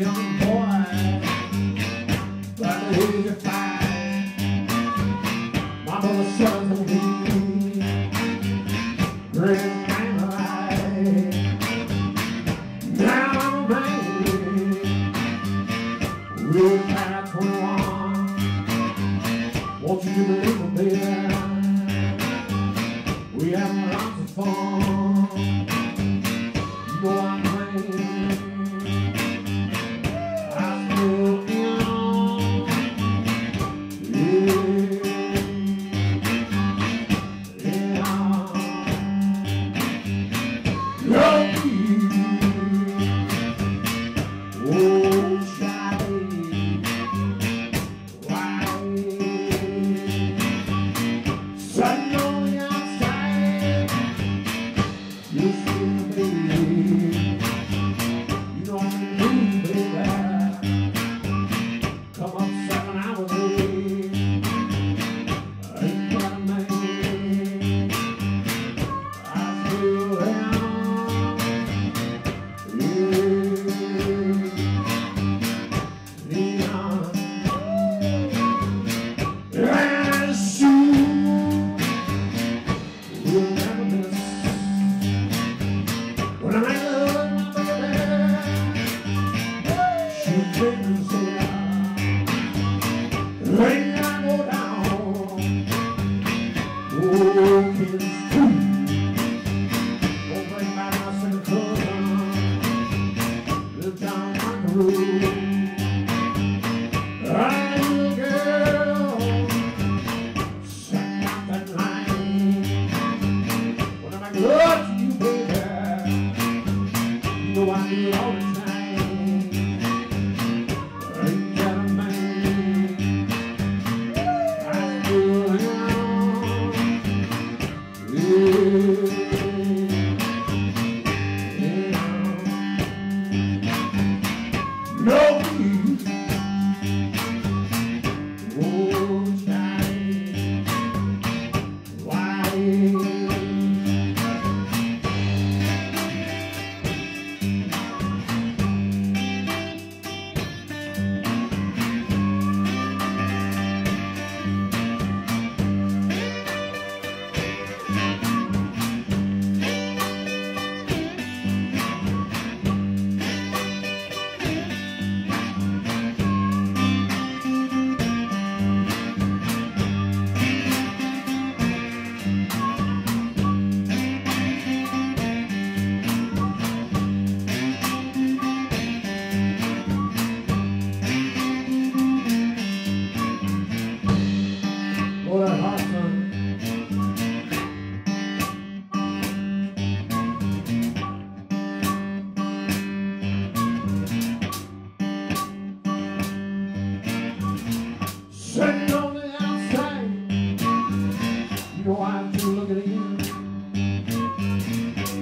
young boy, brother, who you? My mother's son will be great and alive. Now I'm ready, real 21. Won't you believe? the one you always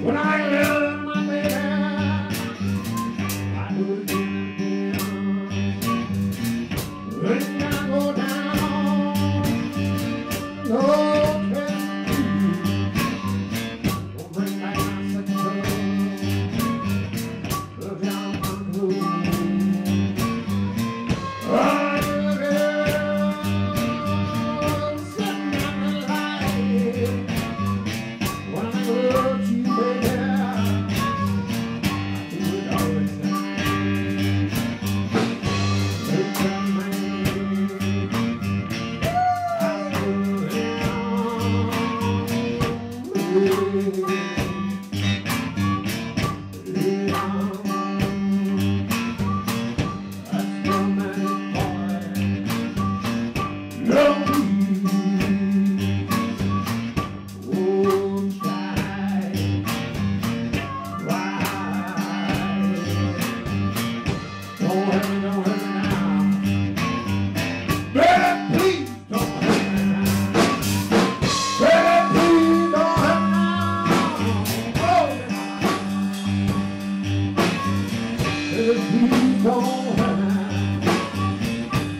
When I live Mm-hmm.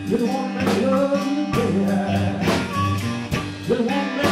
You're the one that loves me, baby. You're